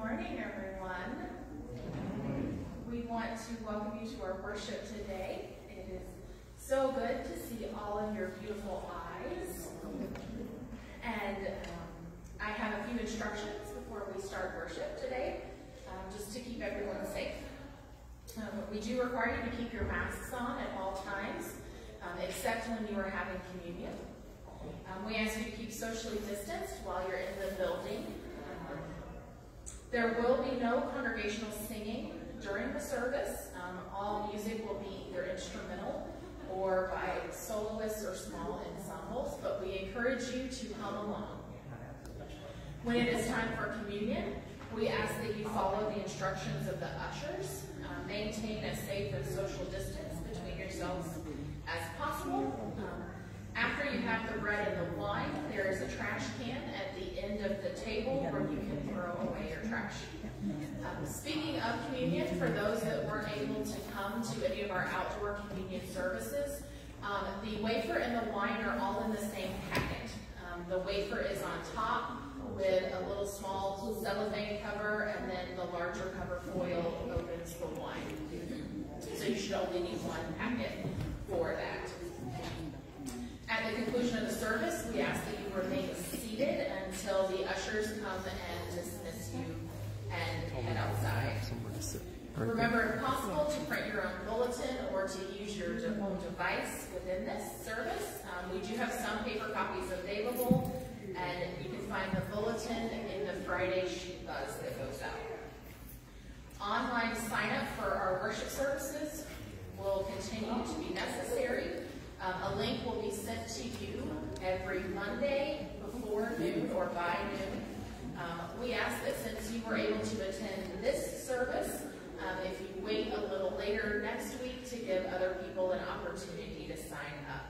morning, everyone. We want to welcome you to our worship today. It is so good to see all of your beautiful eyes. And um, I have a few instructions before we start worship today, um, just to keep everyone safe. Um, we do require you to keep your masks on at all times, um, except when you are having communion. Um, we ask you to keep socially distanced while you're in the building. There will be no congregational singing during the service. Um, all music will be either instrumental or by soloists or small ensembles, but we encourage you to come along. When it is time for communion, we ask that you follow the instructions of the ushers. Uh, maintain a safe and social distance between yourselves as possible. After you have the bread and the wine, there is a trash can at the end of the table where you can throw away your trash. Um, speaking of communion, for those that weren't able to come to any of our outdoor communion services, um, the wafer and the wine are all in the same packet. Um, the wafer is on top with a little small cellophane cover, and then the larger cover foil opens the wine. So you should only need one packet for that. At the conclusion of the service, we ask that you remain seated until the ushers come and dismiss you and head outside. Remember, if possible, to print your own bulletin or to use your own device within this service. Um, we do have some paper copies available, and you can find the bulletin in the Friday sheet buzz that goes out. Online sign up for our worship services will continue to be necessary. Um, a link will be sent to you every Monday before noon or by noon. Um, we ask that since you were able to attend this service, um, if you wait a little later next week to give other people an opportunity to sign up.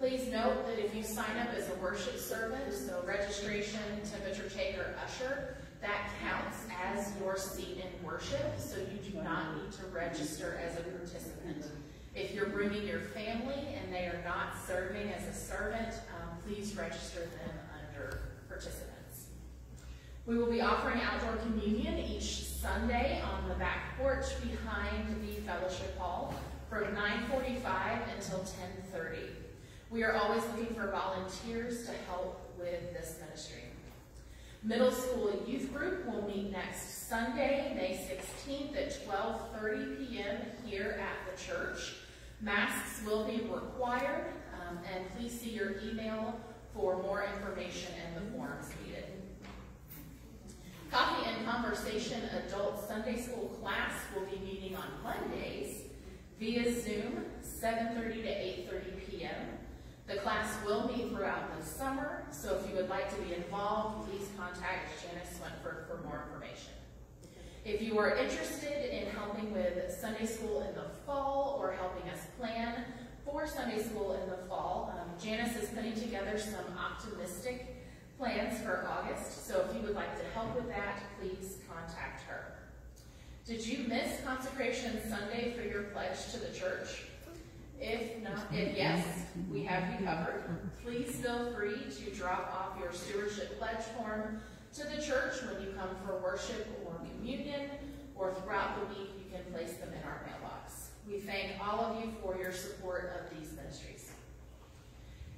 Please note that if you sign up as a worship servant, so registration, temperature taker, usher, that counts as your seat in worship, so you do not need to register as a participant. If you're bringing your family and they are not serving as a servant, um, please register them under participants. We will be offering outdoor communion each Sunday on the back porch behind the fellowship hall from 9.45 until 10.30. We are always looking for volunteers to help with this ministry. Middle school youth group will meet next Sunday, May 16th at 12.30 p.m. here at the church. Masks will be required, um, and please see your email for more information and the forms needed. Coffee and Conversation Adult Sunday School class will be meeting on Mondays via Zoom, 7.30 to 8.30 p.m. The class will meet throughout the summer, so if you would like to be involved, please contact Janice Wentford for more information. If you are interested in helping with Sunday school in the fall or helping us plan for Sunday school in the fall, um, Janice is putting together some optimistic plans for August, so if you would like to help with that, please contact her. Did you miss Consecration Sunday for your pledge to the church? If not, if yes, we have you covered. Please feel free to drop off your stewardship pledge form to the church when you come for worship or communion, or throughout the week, you can place them in our mailbox. We thank all of you for your support of these ministries.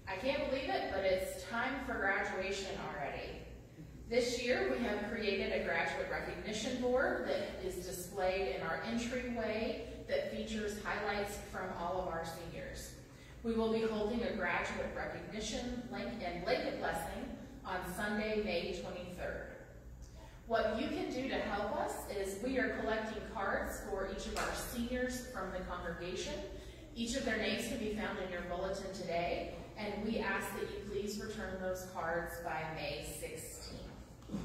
I can't believe it, but it's time for graduation already. This year, we have created a graduate recognition board that is displayed in our entryway that features highlights from all of our seniors. We will be holding a graduate recognition link and blanket blessing on Sunday, May 23rd. What you can do to help us is we are collecting cards for each of our seniors from the congregation. Each of their names can be found in your bulletin today, and we ask that you please return those cards by May 16th.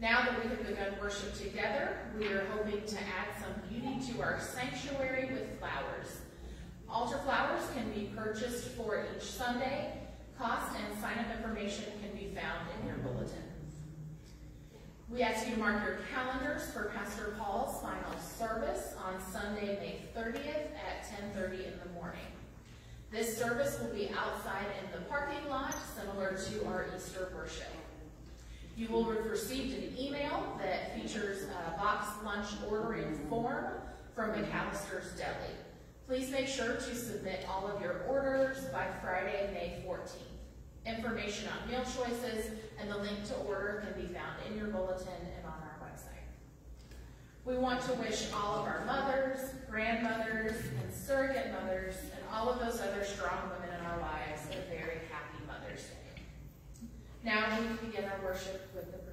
Now that we have begun worship together, we are hoping to add some beauty to our sanctuary with flowers. Altar flowers can be purchased for each Sunday. Cost and sign-up information can be found in your bulletin. We ask you to mark your calendars for Pastor Paul's final service on Sunday, May 30th at 10.30 in the morning. This service will be outside in the parking lot, similar to our Easter worship. You will have received an email that features a box lunch ordering form from McAllister's Deli. Please make sure to submit all of your orders by Friday, May 14th. Information on meal choices and the link to order can be found in your bulletin and on our website. We want to wish all of our mothers, grandmothers, and surrogate mothers, and all of those other strong women in our lives a very happy Mother's Day. Now we begin our worship with the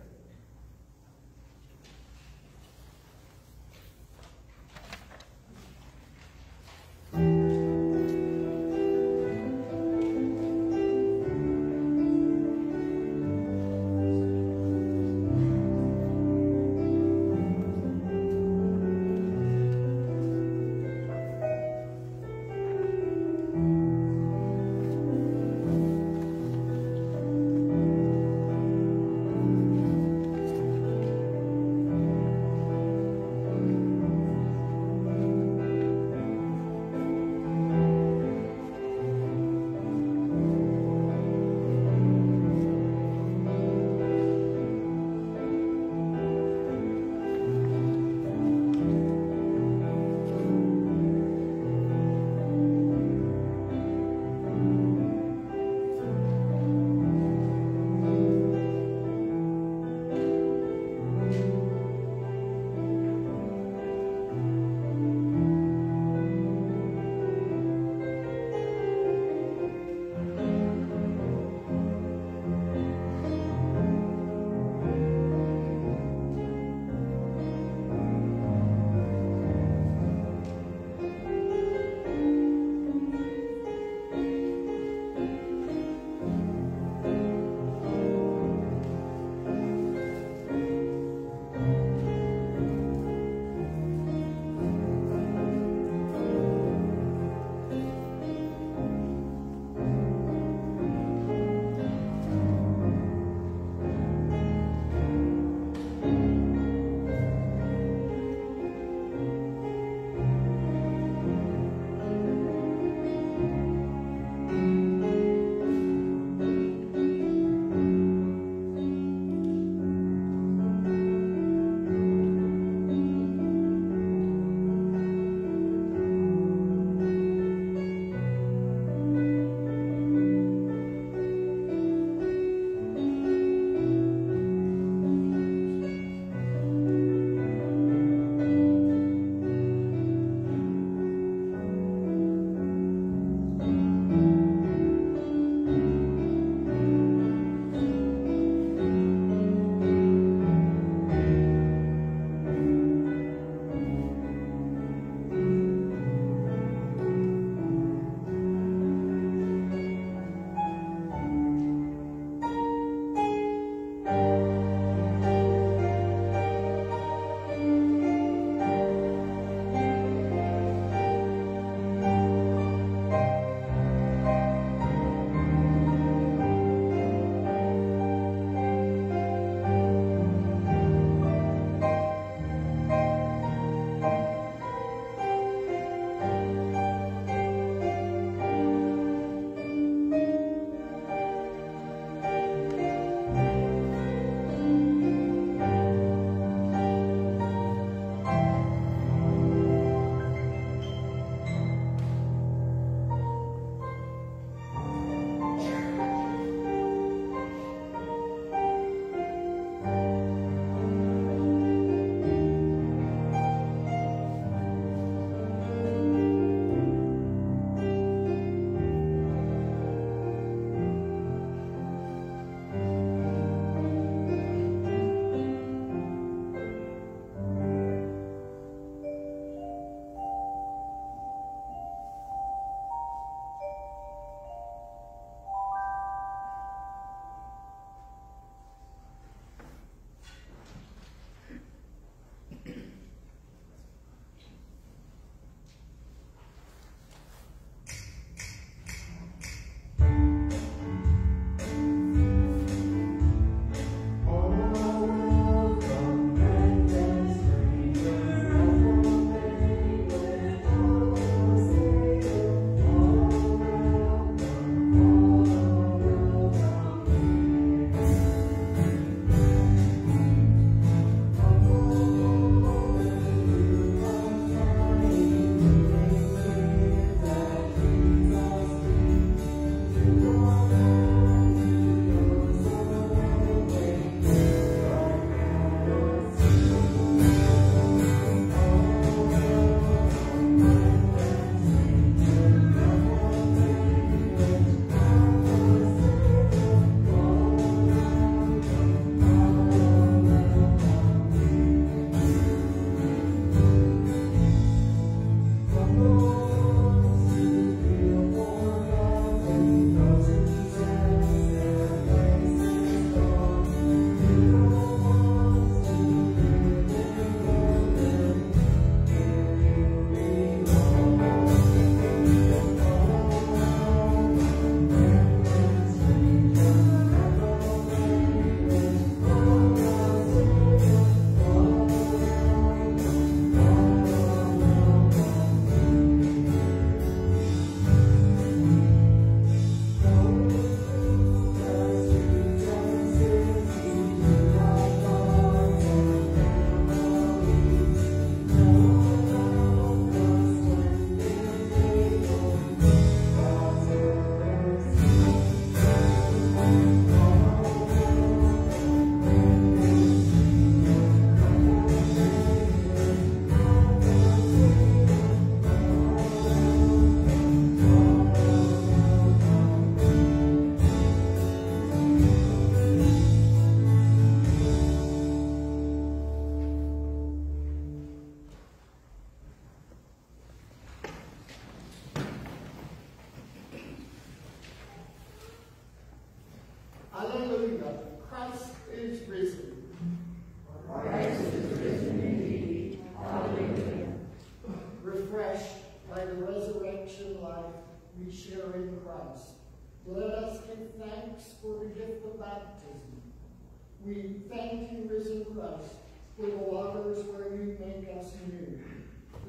We thank you, risen Christ, for the waters where you make us new,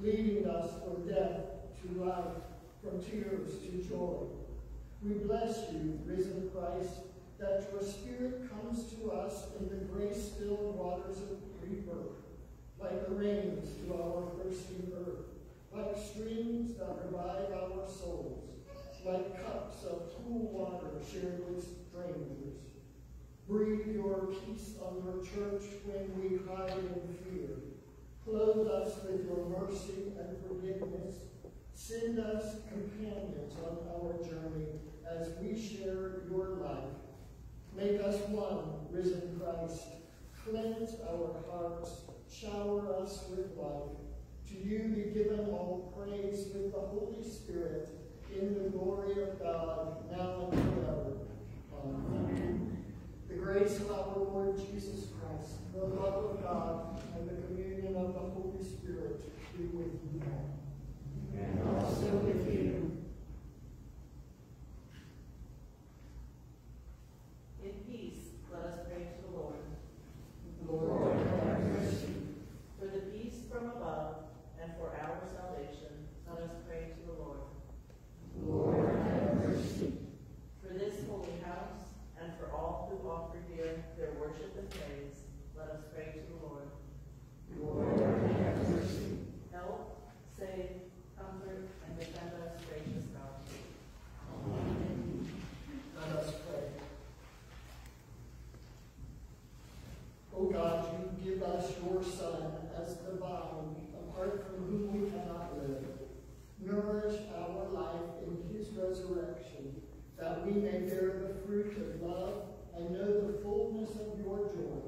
leading us from death to life, from tears to joy. We bless you, risen Christ, that your spirit comes to us in the grace-filled waters of rebirth, like the rains to our thirsty earth, like streams that revive our souls, like cups of cool water shared with strangers. Breathe your peace on your church when we hide in fear. Clothe us with your mercy and forgiveness. Send us companions on our journey as we share your life. Make us one, risen Christ. Cleanse our hearts. Shower us with life. To you be given all praise with the Holy Spirit in the glory of God, now and forever. Amen. The grace of our Lord Jesus Christ, the love of God, and the communion of the Holy Spirit be with you all. And also with you. In peace, let us pray to the Lord. Lord, have mercy. For the peace from above and for our salvation, let us pray to the Lord. Lord, have mercy. For this holy house and for all who offer here their worship and praise, let us pray to the Lord. Lord, have mercy. Help, save, comfort, and defend us, gracious God. Let us pray. O God, you give us your Son as the vine, apart from whom we cannot live. Nourish our life in his resurrection, that we may bear the fruit of love and know the fullness of your joy.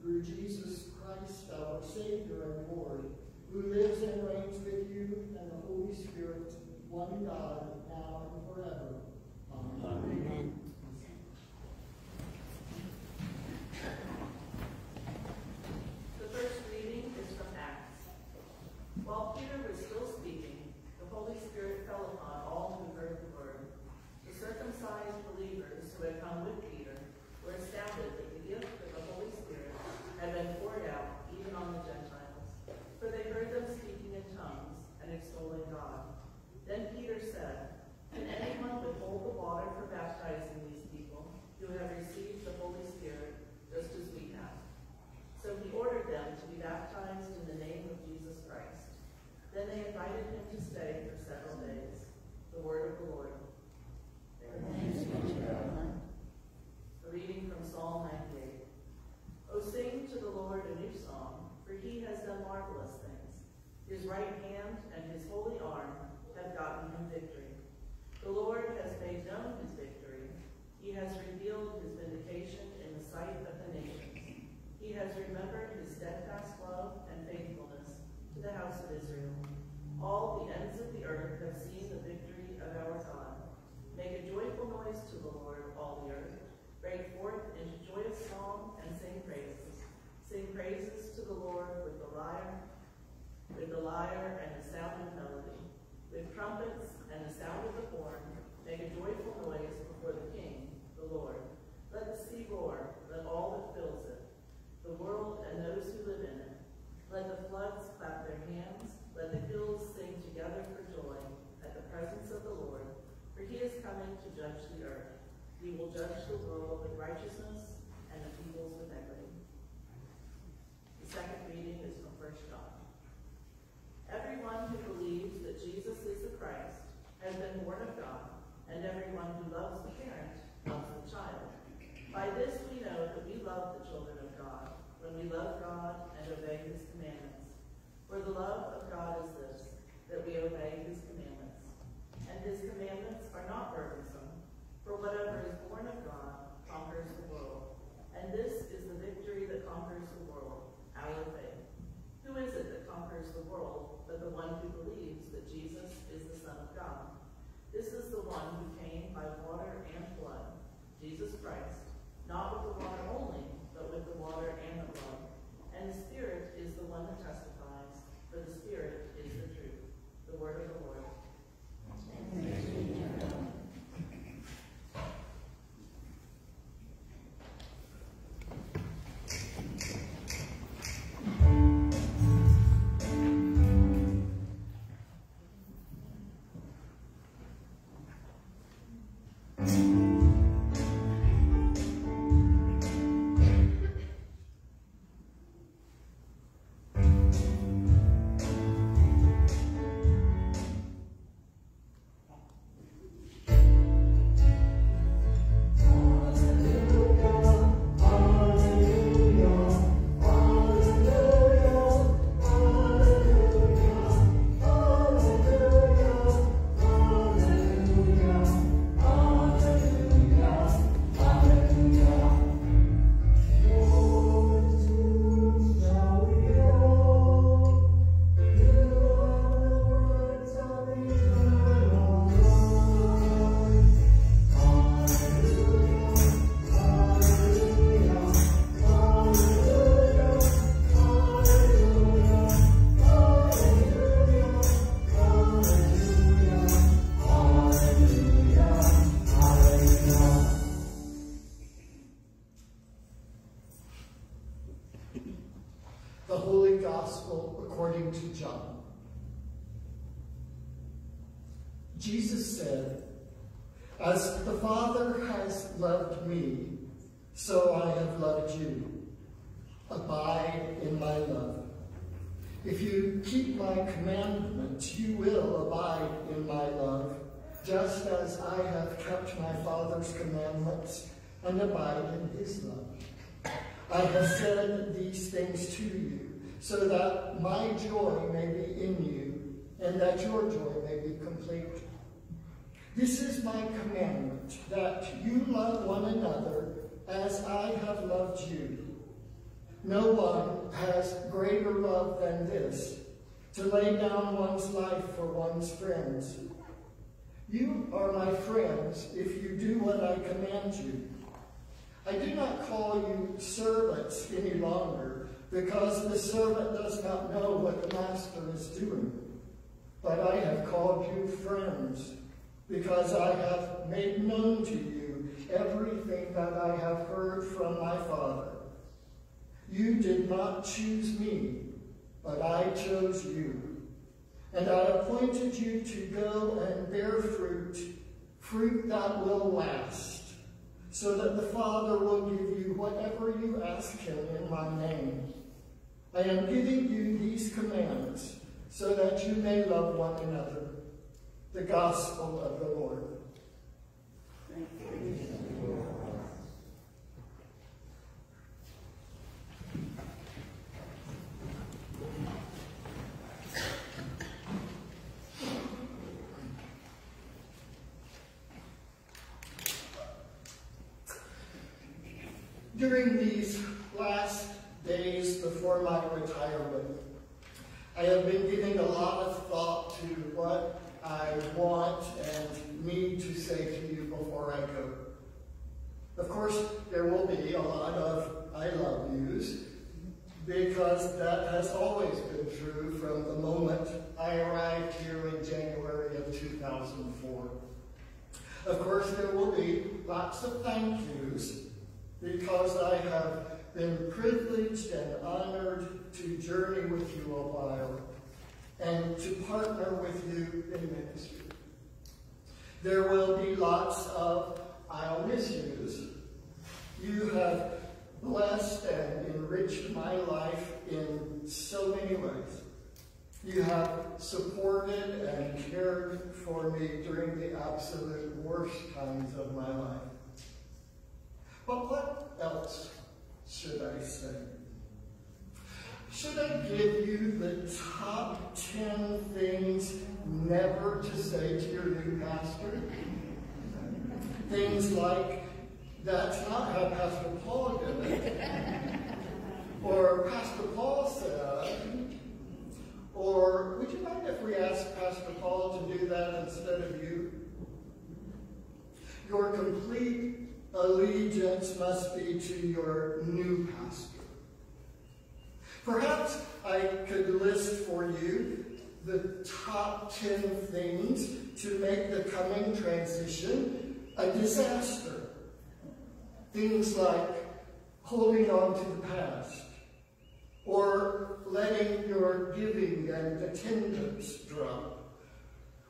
Through Jesus Christ, our Savior and Lord, who lives and reigns with you and the Holy Spirit, one God, now and forever. Amen. Amen. Commandments and abide in his love. I have said these things to you, so that my joy may be in you, and that your joy may be complete. This is my commandment, that you love one another as I have loved you. No one has greater love than this, to lay down one's life for one's friends. You are my friends if you do what I command you. I do not call you servants any longer, because the servant does not know what the master is doing. But I have called you friends, because I have made known to you everything that I have heard from my Father. You did not choose me, but I chose you. And I appointed you to go and bear fruit, fruit that will last so that the Father will give you whatever you ask him in my name. I am giving you these commandments so that you may love one another. The Gospel of the Lord. During these last days before my retirement, I have been giving a lot of thought to what I want and need to say to you before I go. Of course, there will be a lot of I love yous, because that has always been true from the moment I arrived here in January of 2004. Of course, there will be lots of thank yous, because I have been privileged and honored to journey with you a while and to partner with you in ministry. There will be lots of I'll miss yous. You have blessed and enriched my life in so many ways. You have supported and cared for me during the absolute worst times of my life. But what else should I say? Should I give you the top 10 things never to say to your new pastor? Things like, that's not how Pastor Paul did it. Or Pastor Paul said, or would you mind if we asked Pastor Paul to do that instead of you? Your complete allegiance must be to your new pastor. Perhaps I could list for you the top 10 things to make the coming transition a disaster. Things like holding on to the past, or letting your giving and attendance drop,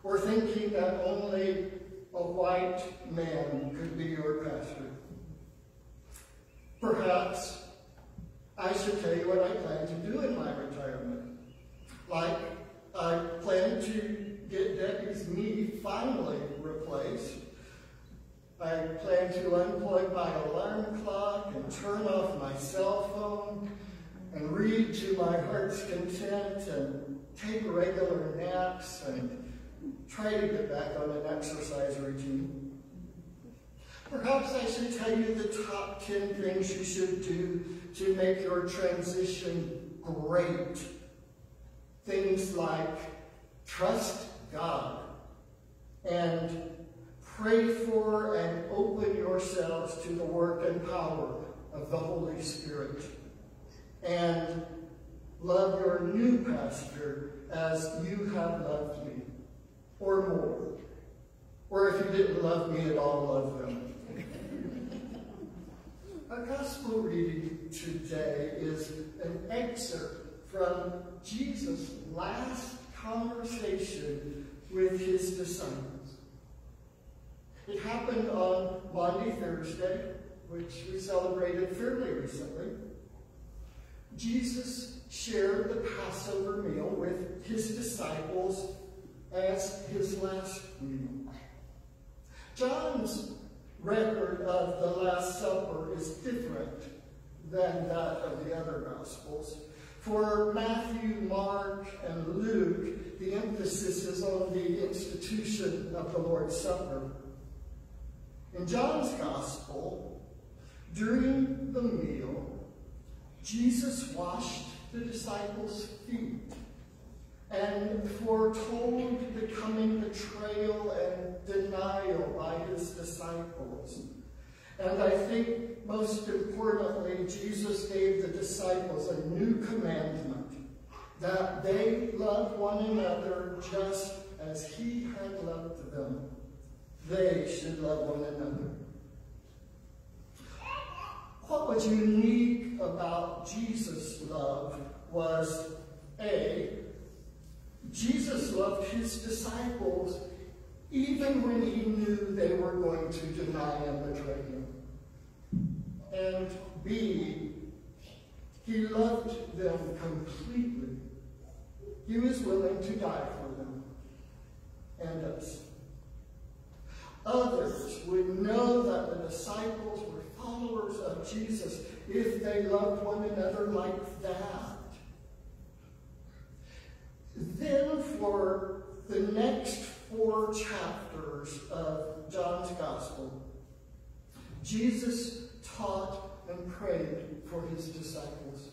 or thinking that only a white man could be your pastor. Perhaps I should tell you what I plan to do in my retirement. Like, I plan to get Debbie's knee finally replaced. I plan to unplug my alarm clock and turn off my cell phone and read to my heart's content and take regular naps and try to get back on an exercise routine. Perhaps I should tell you the top 10 things you should do to make your transition great. Things like trust God and pray for and open yourselves to the work and power of the Holy Spirit. And love your new pastor as you have loved me or more. Or if you didn't love me at all, love them. Our gospel reading today is an excerpt from Jesus' last conversation with his disciples. It happened on Maundy Thursday, which we celebrated fairly recently. Jesus shared the Passover meal with his disciples as his last meal. John's record of the Last Supper is different than that of the other Gospels. For Matthew, Mark, and Luke, the emphasis is on the institution of the Lord's Supper. In John's Gospel, during the meal, Jesus washed the disciples' feet and foretold the coming betrayal and denial by his disciples. And I think most importantly, Jesus gave the disciples a new commandment that they love one another just as he had loved them. They should love one another. What was unique about Jesus' love was A, Jesus loved his disciples even when he knew they were going to deny and betray him. And B, he loved them completely. He was willing to die for them and us. Others would know that the disciples were followers of Jesus if they loved one another like that. Then for the next four chapters of John's Gospel, Jesus taught and prayed for his disciples.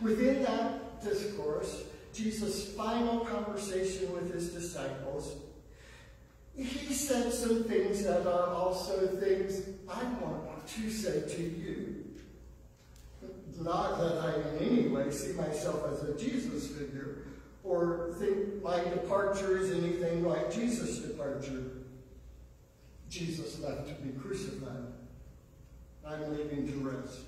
Within that discourse, Jesus' final conversation with his disciples, he said some things that are also things I want to say to you. Not that I in any way see myself as a Jesus figure or think my departure is anything like Jesus' departure. Jesus left to be crucified. I'm leaving to rest.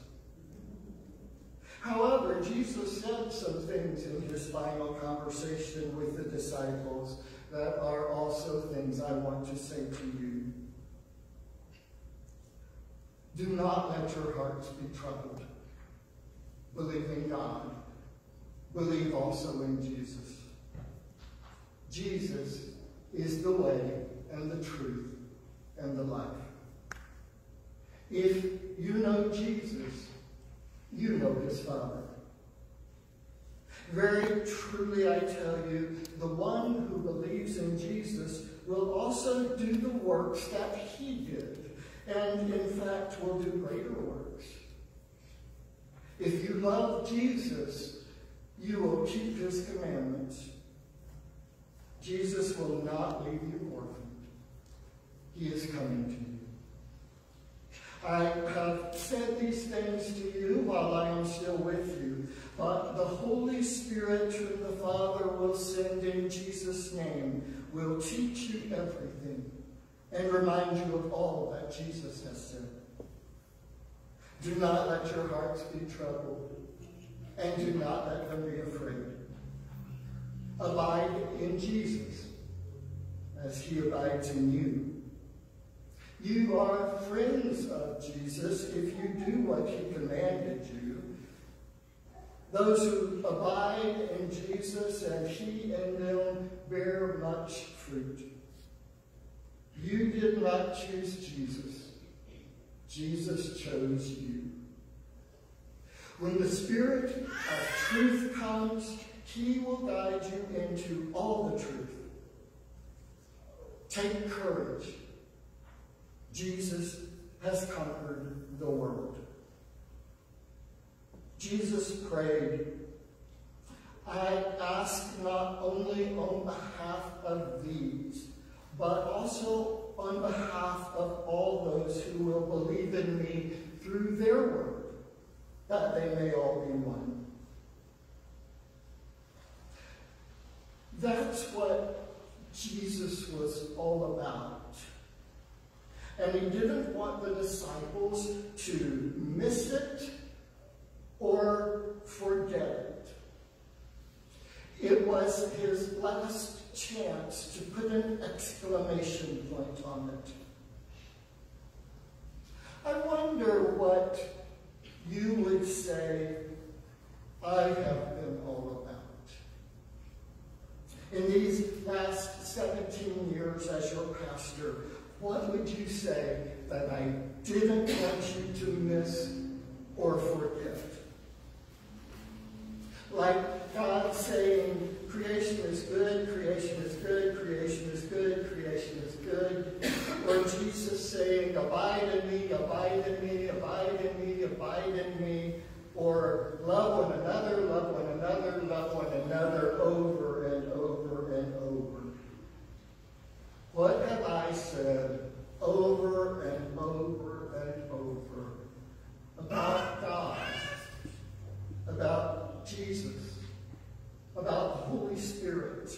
However, Jesus said some things in his final conversation with the disciples that are also things I want to say to you. Do not let your hearts be troubled. Believe in God. Believe also in Jesus. Jesus is the way and the truth and the life. If you know Jesus, you know his Father. Very truly I tell you, the one who believes in Jesus will also do the works that he did, and in fact will do greater works. If you love Jesus, you will keep his commandments. Jesus will not leave you orphaned. He is coming to you. I have said these things to you while I am still with you, but the Holy Spirit whom the Father will send in Jesus' name will teach you everything and remind you of all that Jesus has said. Do not let your hearts be troubled, and do not let them be afraid. Abide in Jesus as he abides in you. You are friends of Jesus if you do what he commanded you. Those who abide in Jesus and he in them bear much fruit. You did not choose Jesus. Jesus chose you. When the Spirit of truth comes, he will guide you into all the truth. Take courage. Jesus has conquered the world. Jesus prayed, I ask not only on behalf of these, but also on behalf of all those who will believe in me through their word, that they may all be one. That's what Jesus was all about. And he didn't want the disciples to miss it or forget it. It was his last chance to put an exclamation point on it. I wonder what you would say, I have been all about. In these past 17 years as your pastor, what would you say that I didn't want you to miss or forget? Like God saying, creation is good, creation is good, creation is good, creation is good. Or Jesus saying, abide in me, abide in me, Love one another, love one another, love one another over and over and over. What have I said over and over and over about God, about Jesus, about the Holy Spirit,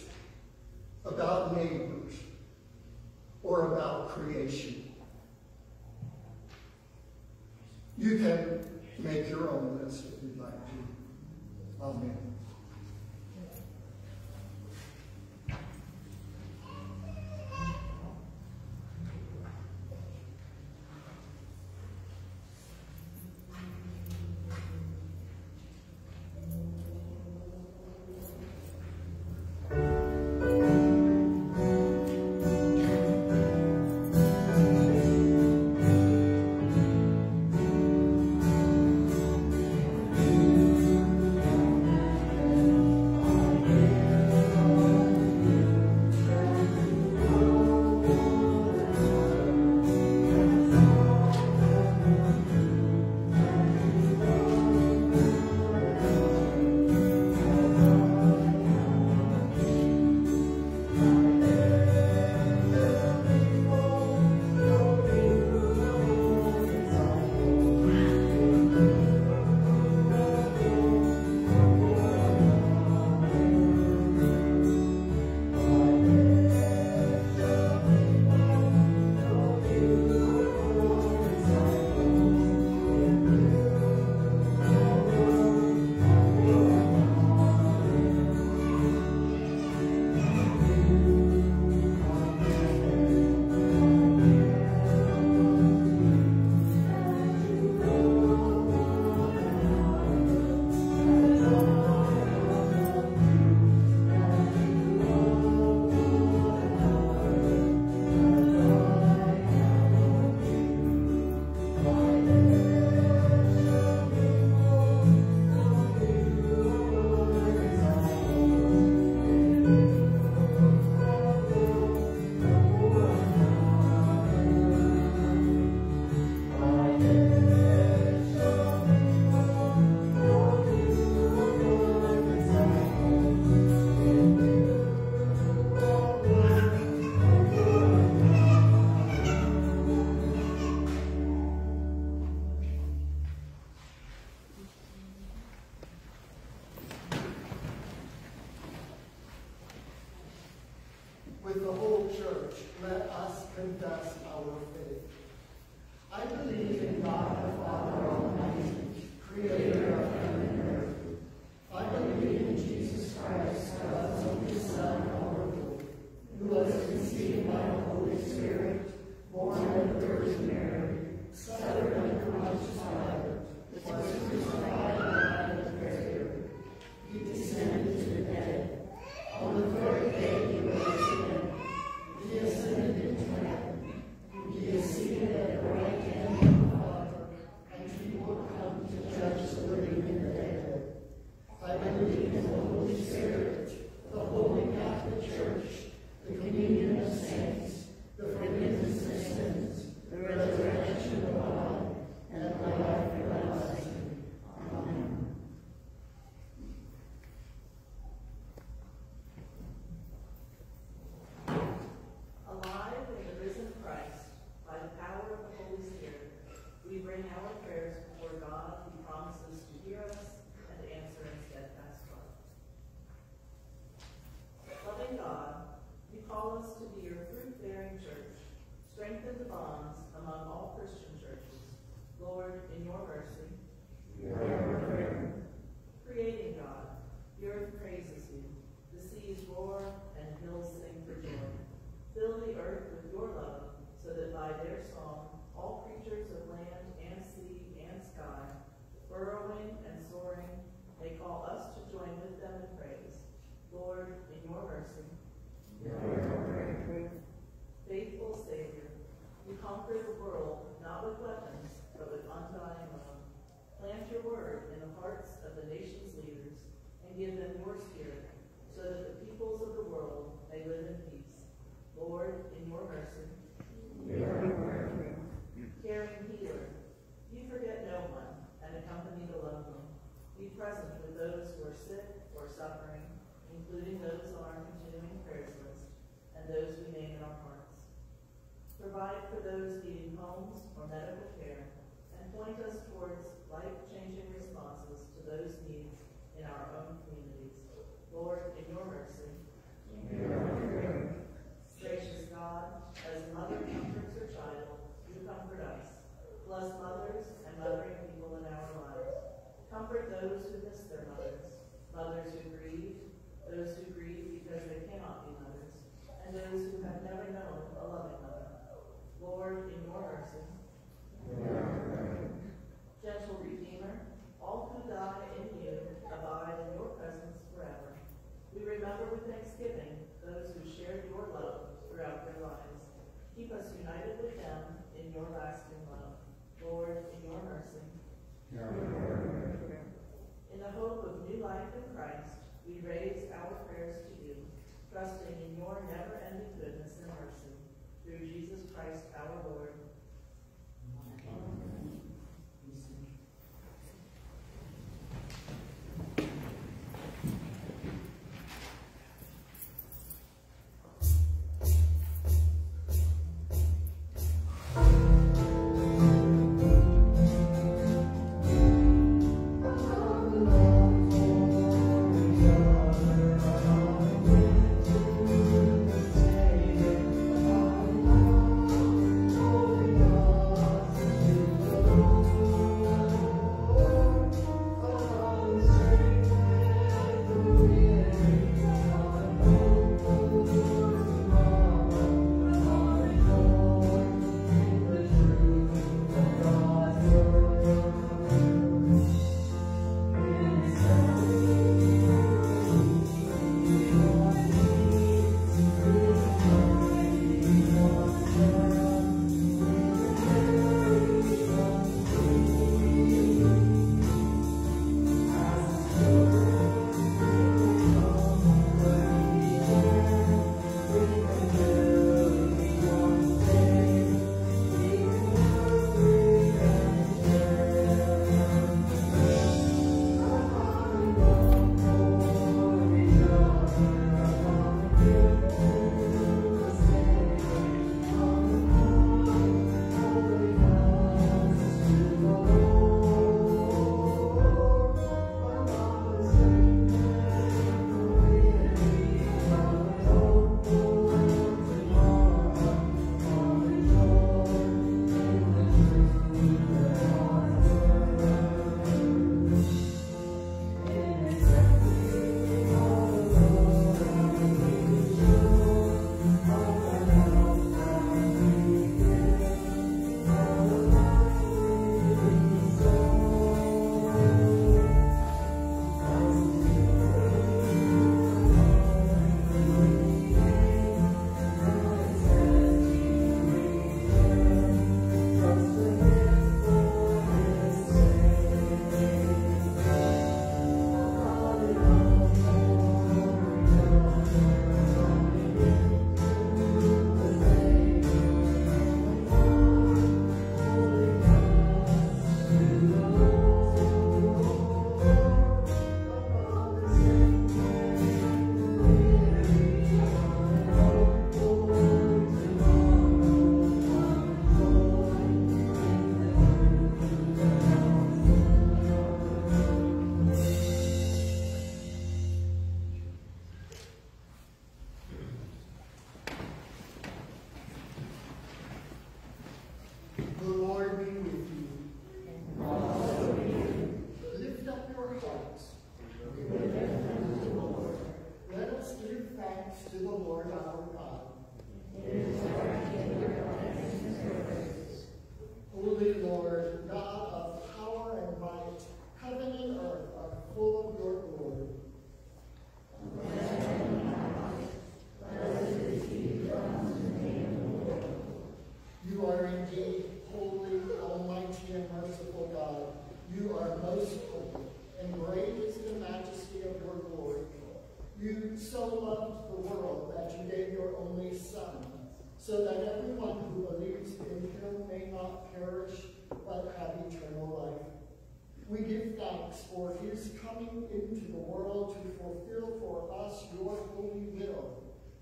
about neighbors, or about creation? You can make your own list. Amen.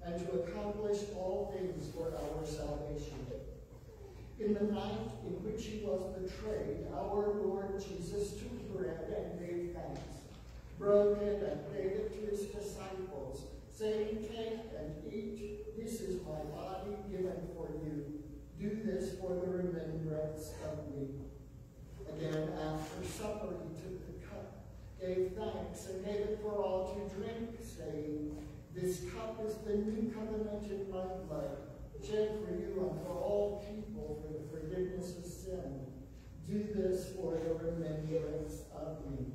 And to accomplish all things for our salvation. In the night in which he was betrayed, our Lord Jesus took bread and gave thanks, broke it and gave it to his disciples, saying, Take and eat, this is my body given for you. Do this for the remembrance of me. Again, after supper, he took the cup, gave thanks, and gave it for all to drink, saying, This cup is the new covenant in my blood, shed for you and for all people for the forgiveness of sin. Do this for the remembrance of me.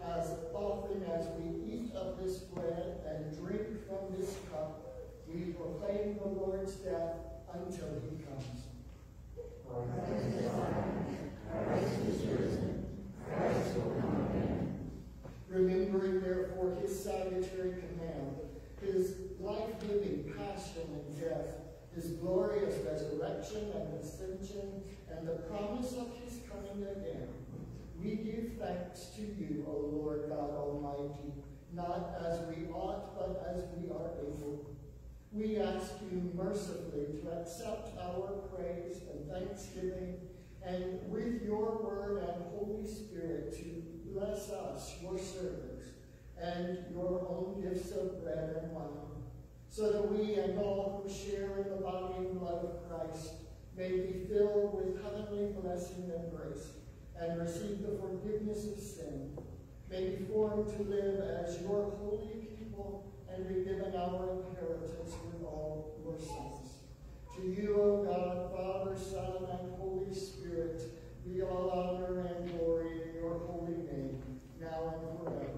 As often as we eat of this bread and drink from this cup, we proclaim the Lord's death until he comes. Remembering therefore his salutary his life-giving passion and death, his glorious resurrection and ascension, and the promise of his coming again, we give thanks to you, O Lord God Almighty, not as we ought, but as we are able. We ask you mercifully to accept our praise and thanksgiving, and with your word and Holy Spirit to bless us, your servants, and your own gifts of bread and wine, so that we and all who share in the body and blood of Christ may be filled with heavenly blessing and grace, and receive the forgiveness of sin, may be formed to live as your holy people, and be given our inheritance with all your saints. To you, O God, Father, Son, and Holy Spirit, be all honor and glory in your holy name, now and forever.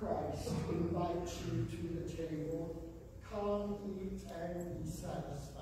Christ invites you to the table. Come, eat, and be satisfied.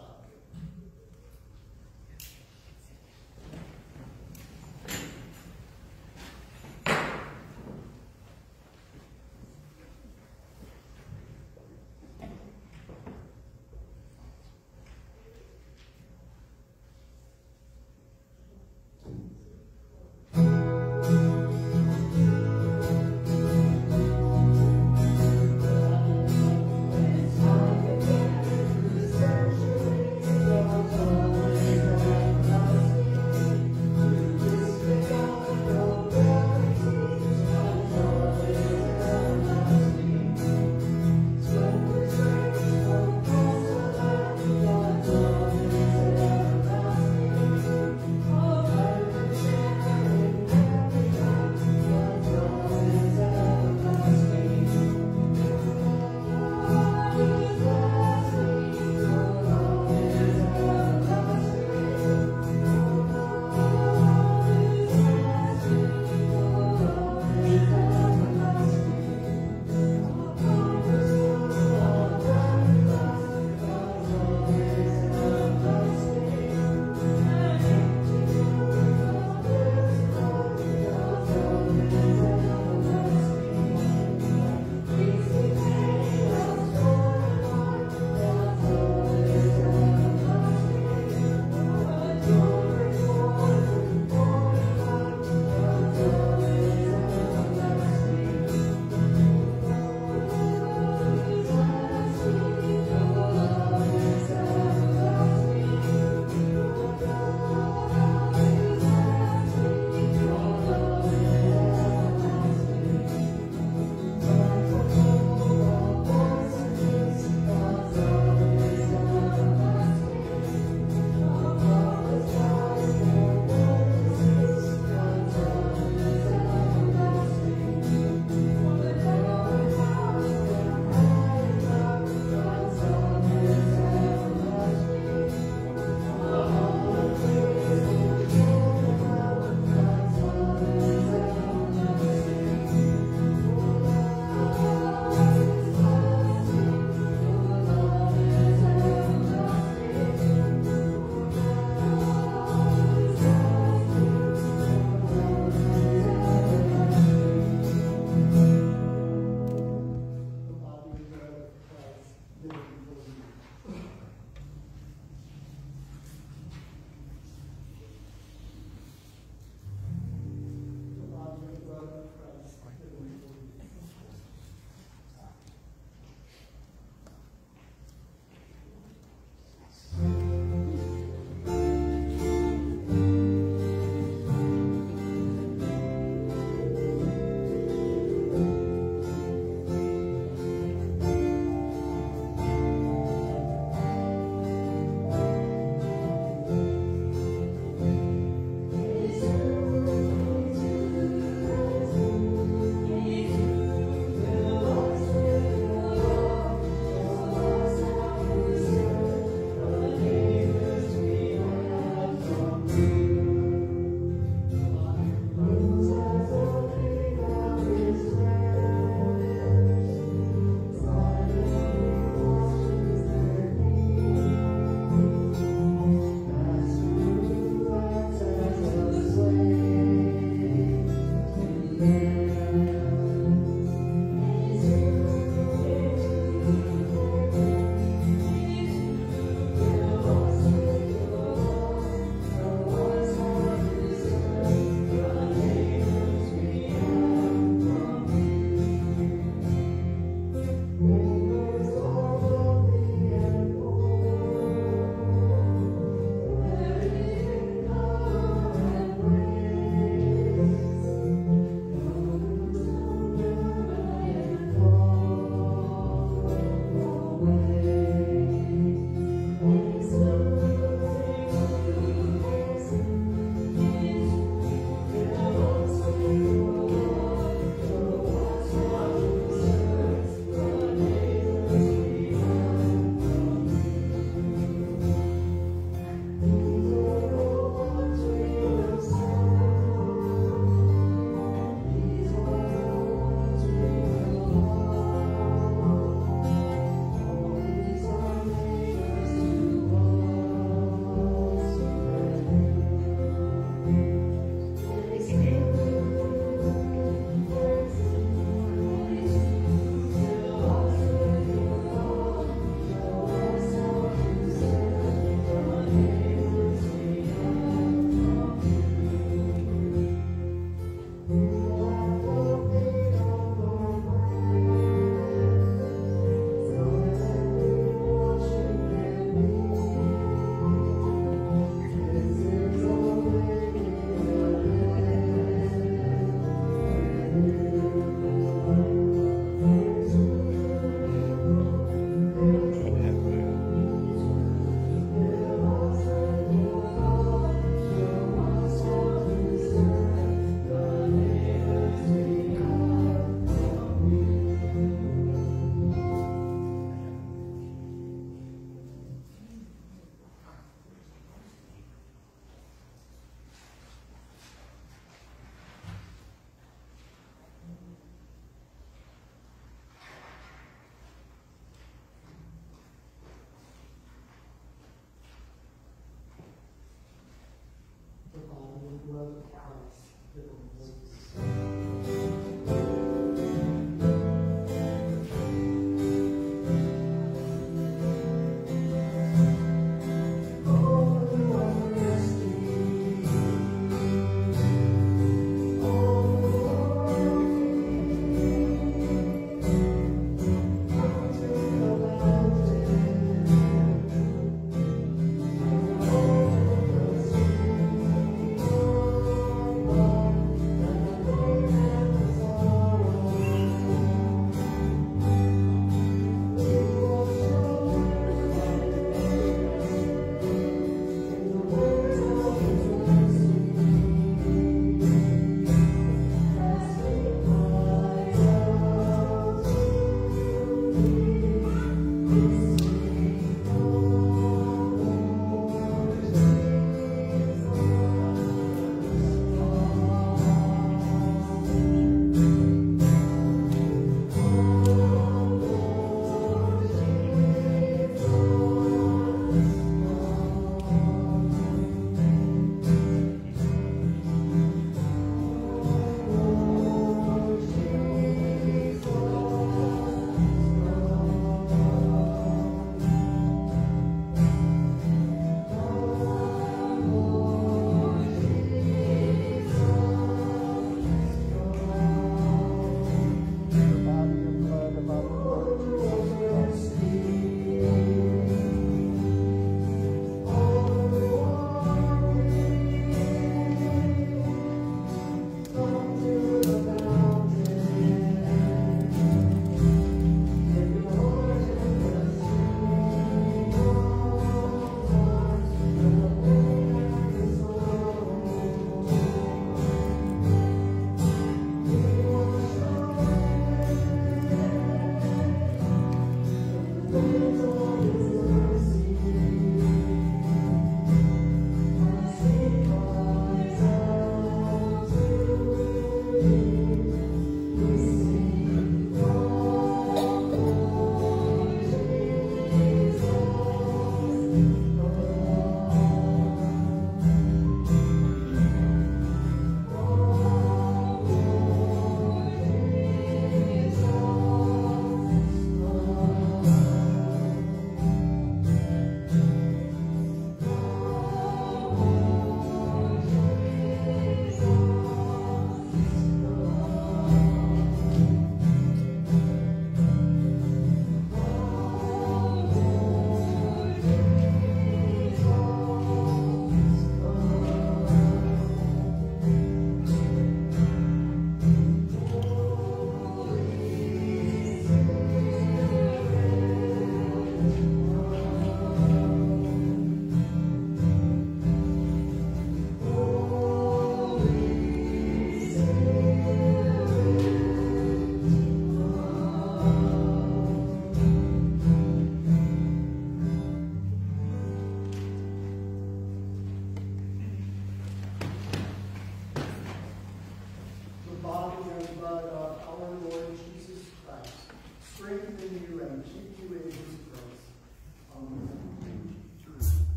love